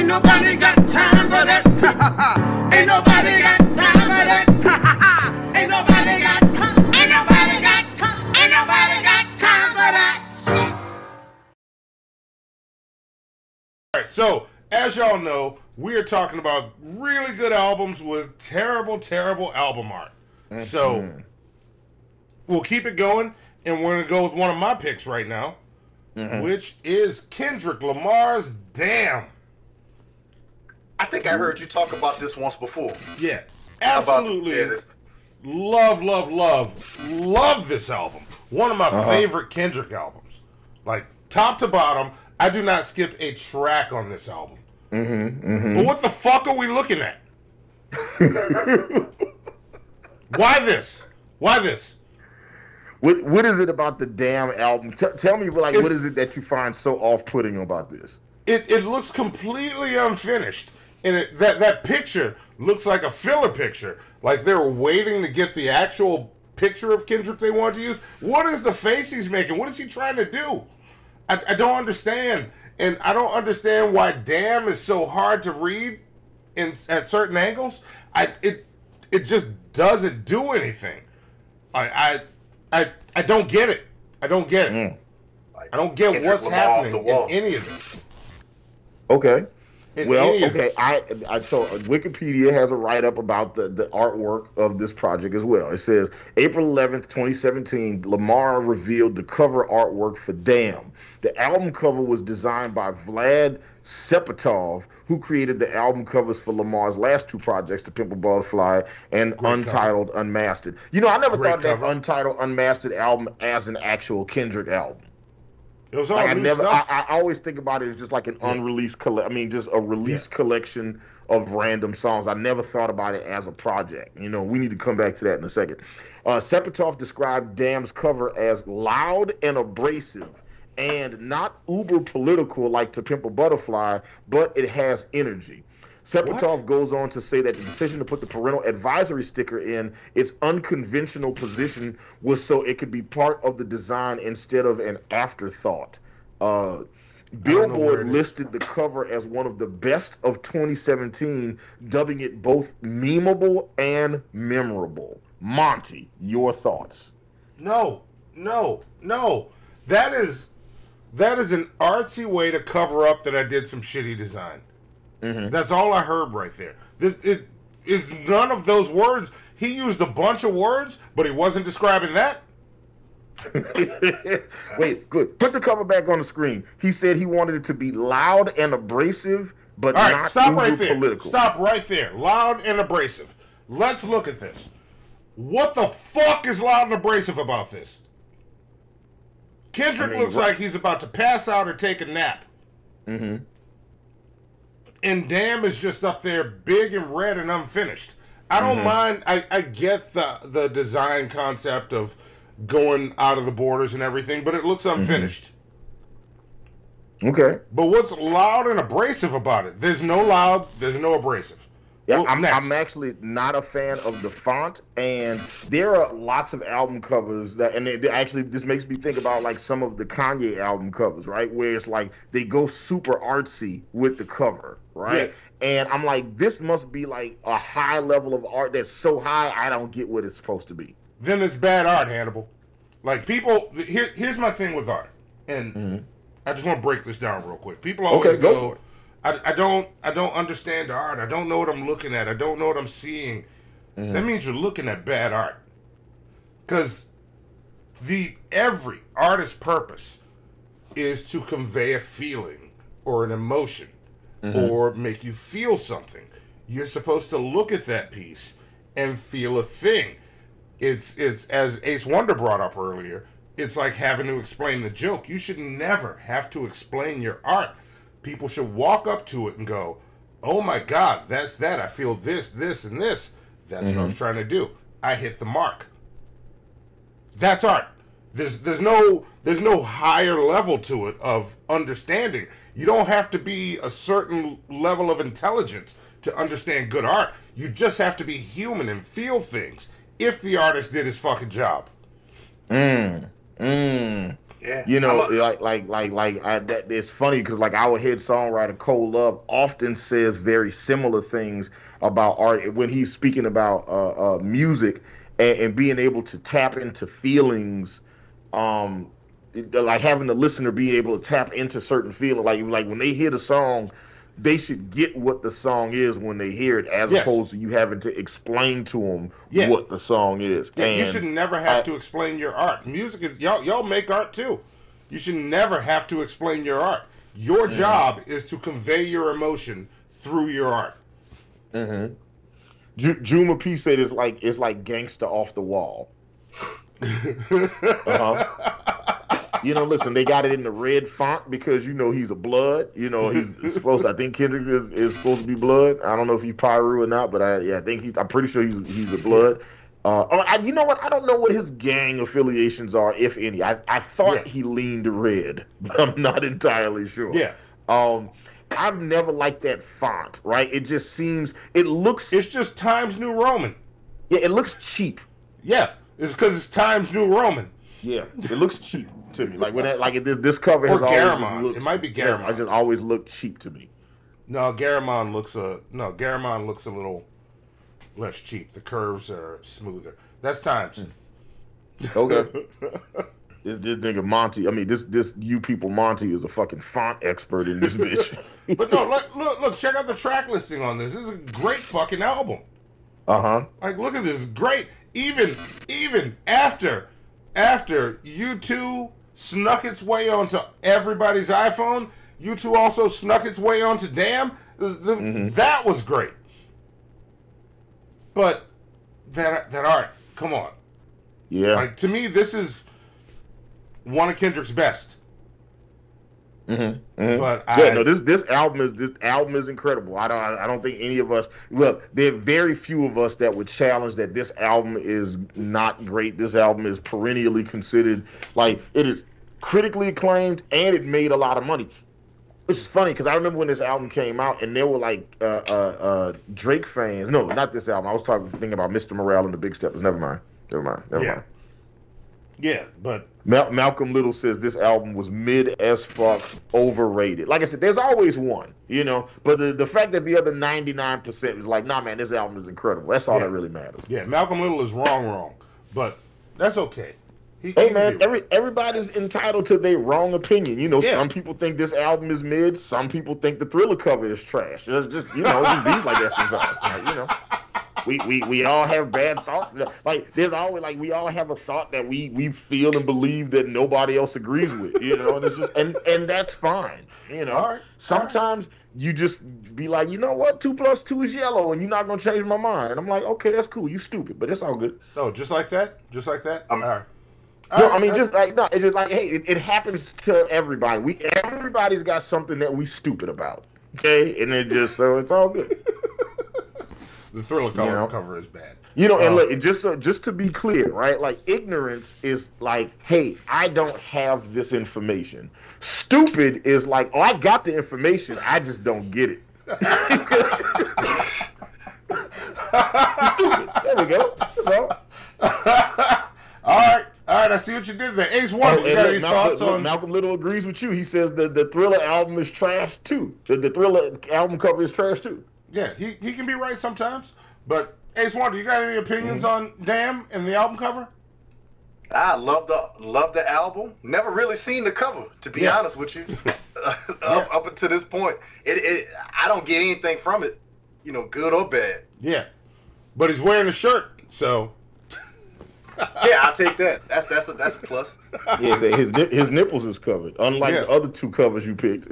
Ain't nobody got time for that. Ain't nobody got time for that. Ain't nobody got time. Ain't nobody got time. Ain't nobody got time for that. Shit. All right, so as y'all know, we're talking about really good albums with terrible, terrible album art. So mm-hmm. we'll keep it going, and we're gonna go with one of my picks right now, mm-hmm. which is Kendrick Lamar's "Damn." I think I heard you talk about this once before. Yeah, About- absolutely. yeah, love, love, love, love this album. One of my favorite Kendrick albums. Like top to bottom, I do not skip a track on this album. Mm-hmm, But what the fuck are we looking at? Why this? Why this? What what is it about the damn album? T- tell me, like, what It's- is it that you find so off-putting about this? It it looks completely unfinished, and it, that that picture looks like a filler picture. Like they're waiting to get the actual picture of Kendrick they want to use. What is the face he's making? What is he trying to do? I, I don't understand, and I don't understand why "damn" is so hard to read in at certain angles. I it it just doesn't do anything. I I I, I don't get it. I don't get it. like, I don't get Kendrick what's happening in any of this. Okay. In Well, okay. this. I, I so Wikipedia has a write up about the, the artwork of this project as well. It says April 11th, 2017, Lamar revealed the cover artwork for Damn. The album cover was designed by Vlad Sepetov, who created the album covers for Lamar's last two projects, To Pimp a Butterfly and Great Untitled Unmastered. You know, I never Great thought that cover. Untitled Unmastered album as an actual Kendrick album. It was all Like I never, I. I always think about it as just like an unreleased collect. I mean, just a release collection of random songs. I never thought about it as a project. You know, we need to come back to that in a second. Uh, Sepetov described Damn's cover as loud and abrasive, and not uber political like To Pimp a Butterfly, but it has energy. Sepetov goes on to say that the decision to put the parental advisory sticker in its unconventional position was so it could be part of the design instead of an afterthought. Uh, Billboard listed the cover as one of the best of 2017, dubbing it both memeable and memorable. Monty, your thoughts? no, no, no. That is that is an artsy way to cover up that I did some shitty design. That's all I heard right there. This it is none of those words. He used a bunch of words, but he wasn't describing that. Wait, good. Put the cover back on the screen. He said he wanted it to be loud and abrasive, but All right, not stop right there. political. Stop right there. Loud and abrasive. Let's look at this. What the fuck is loud and abrasive about this? Kendrick I mean, looks right- like he's about to pass out or take a nap. hmm and Damn is just up there big and red and unfinished. I don't mm-hmm. mind. I, I get the the design concept of going out of the borders and everything, but it looks mm-hmm. unfinished. Okay. But what's loud and abrasive about it? There's no loud. There's no abrasive. Yeah, oh, I'm. I'm actually not a fan of the font, and there are lots of album covers that, and it, actually this makes me think about like some of the Kanye album covers, right? Where it's like they go super artsy with the cover, right? And I'm like, this must be like a high level of art that's so high, I don't get what it's supposed to be. then it's bad art, Hannibal. Like people, here, here's my thing with art, and mm-hmm. I just want to break this down real quick. People always Okay, go go. I, I don't, I don't understand the art. I don't know what I'm looking at. I don't know what I'm seeing. Mm-hmm. That means you're looking at bad art, because the every artist's purpose is to convey a feeling or an emotion mm-hmm. or make you feel something. You're supposed to look at that piece and feel a thing. It's it's as Ace Wonder brought up earlier. It's like having to explain the joke. You should never have to explain your art. People should walk up to it and go, "Oh my God, that's that. I feel this, this, and this. That's what I was trying to do. I hit the mark." That's art. There's there's no there's no higher level to it of understanding. You don't have to be a certain level of intelligence to understand good art. You just have to be human and feel things. If the artist did his fucking job. Mm. Mm. Yeah. You know, like like like like I, that, it's funny because like our head songwriter Cole Love often says very similar things about art when he's speaking about uh, uh, music and, and being able to tap into feelings, um, like having the listener be able to tap into certain feeling, like like when they hear the song. They should get what the song is when they hear it, as Yes. opposed to you having to explain to them Yeah. what the song is. Yeah, you should never have I- to explain your art. Music is y'all y'all make art too. You should never have to explain your art. Your Mm-hmm. job is to convey your emotion through your art. Mm-hmm. Ju- Juma P said it's like it's like gangster off the wall. uh-huh. You know, listen, they got it in the red font because you know he's a blood. You know, he's supposed. I think Kendrick is, is supposed to be blood. I don't know if he's Piru or not, but I yeah, I think he. I'm pretty sure he's he's a blood. Uh, oh, I, you know what? I don't know what his gang affiliations are, if any. I, I thought Yeah. he leaned red, but I'm not entirely sure. Yeah. Um, I've never liked that font. Right? It just seems. It looks. It's just Times New Roman. Yeah, it looks cheap. Yeah, it's because it's Times New Roman. Yeah, it looks cheap to me. Like when that, like this, this cover Or has always Garamond. looked. It might be Garamond. I just always looked cheap to me. No, Garamond looks a no. Garamond looks a little less cheap. The curves are smoother. That's Times. Okay. This, this nigga Monty, I mean this this you people Monty is a fucking font expert in this bitch. but no, look, look, look. Check out the track listing on this. This is a great fucking album. Uh huh. Like, look at this, great. Even, even after, after U2 snuck its way onto everybody's iPhone, U2 also snuck its way onto Damn. Mm-hmm. That was great. But that that art, come on. Yeah. Like to me, this is one of Kendrick's best. Mhm, mhm. But yeah, I- no, this this album is this album is incredible. I don't I don't think any of us look. There are very few of us that would challenge that this album is not great. This album is perennially considered like it is critically acclaimed and it made a lot of money. Which is funny because I remember when this album came out and there were like uh, uh, uh, Drake fans. No, not this album. I was talking thinking about Mr. Morale and the Big Steppers. Never mind. Never mind. Never Yeah. mind. Yeah, but Mal- Malcolm Little says this album was mid as fuck, overrated. Like I said, there's always one, you know. But the, the fact that the other 99% is like, nah, man, this album is incredible. That's all Yeah. that really matters. yeah, Malcolm Little is wrong, wrong, but that's okay. He, Hey he man, every everybody's entitled to their wrong opinion. You know, Yeah. some people think this album is mid. Some people think the Thriller cover is trash. It's just you know, just be like that sometimes. Like, you know, we, we we all have bad thoughts. Like there's always like we all have a thought that we we feel and believe that nobody else agrees with. You know, and it's just and and that's fine. You know, All right. sometimes you just be like, you know what, two plus two is yellow, and you're not gonna change my mind. And I'm like, okay, that's cool. You stupid, but it's all good. Oh, just like that? Just like that? Um, All right. No, I mean just like no, it's just like hey, it, it happens to everybody. We everybody's got something that we stupid about. Okay, and it just so it's all good. the thriller cover, you know. cover is bad. You know, and Uh, look, just so, just to be clear, right? Like ignorance is like, hey, I don't have this information. Stupid is like, oh, I got the information, I just don't get it. Stupid. There we go. That's all. all right, all right. I see what you did there. Ace Oh, One, you got look, any Malcolm, thoughts look, on? Malcolm Little agrees with you. He says the, the Thriller album is trash too. The, the Thriller album cover is trash too. Yeah, he, he can be right sometimes. But Ace One, do you got any opinions mm-hmm. on Damn and the album cover? I love the love the album. Never really seen the cover, to be Yeah. honest with you. up, up until this point, it, it I don't get anything from it, you know, good or bad. Yeah, but he's wearing a shirt, so Yeah, I'll take that. That's that's a, that's a plus. Yeah, his his, his nipples is covered. Unlike Yeah. the other two covers you picked.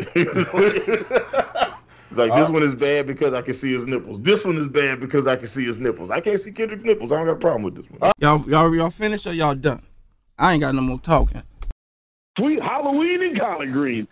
It's like this Uh, one is bad because I can see his nipples. This one is bad because I can see his nipples. I can't see Kendrick's nipples. I don't got a problem with this one. Y'all, y'all, y'all finished or y'all done? I ain't got no more talking. Sweet Halloween in collard greens.